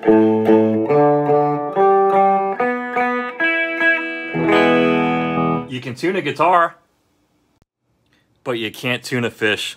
You can tune a guitar, but you can't tune a fish.